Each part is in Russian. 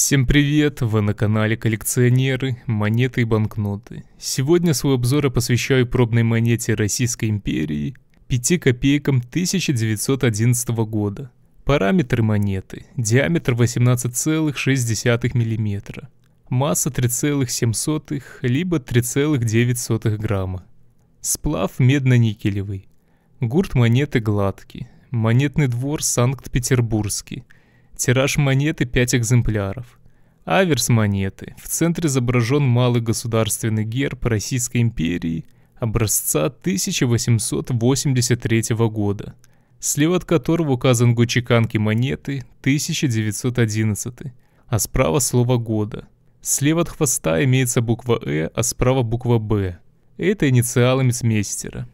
Всем привет, вы на канале коллекционеры, монеты и банкноты. Сегодня свой обзор я посвящаю пробной монете Российской империи 5 копейкам 1911 года. Параметры монеты. Диаметр 18,6 мм. Масса 3,7 либо 3,9 грамма. Сплав медно-никелевый. Гурт монеты гладкий. Монетный двор Санкт-Петербургский. Тираж монеты 5 экземпляров. Аверс монеты. В центре изображен малый государственный герб Российской империи образца 1883 года, слева от которого указан год чеканки монеты 1911, а справа слово года. Слева от хвоста имеется буква «Э», а справа буква «Б». Это инициалы мисмейстера.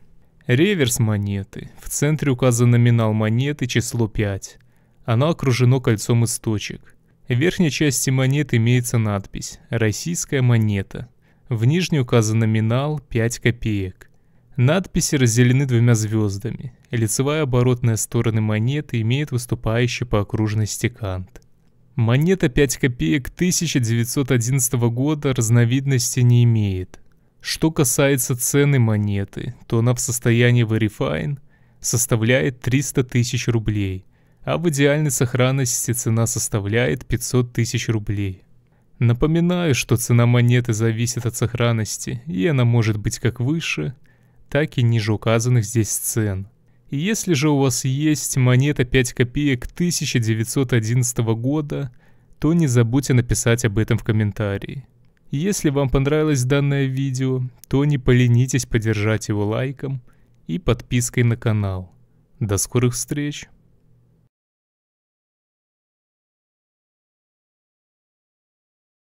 Реверс монеты. В центре указан номинал монеты число 5. Оно окружено кольцом из точек. В верхней части монеты имеется надпись «Российская монета». В нижней указан номинал 5 копеек. Надписи разделены двумя звездами. Лицевая оборотная стороны монеты имеет выступающий по окружности кант. Монета 5 копеек 1911 года разновидности не имеет. Что касается цены монеты, то она в состоянии Verifine составляет 300 тысяч рублей – а в идеальной сохранности цена составляет 500 тысяч рублей. Напоминаю, что цена монеты зависит от сохранности, и она может быть как выше, так и ниже указанных здесь цен. Если же у вас есть монета 5 копеек 1911 года, то не забудьте написать об этом в комментарии. Если вам понравилось данное видео, то не поленитесь поддержать его лайком и подпиской на канал. До скорых встреч!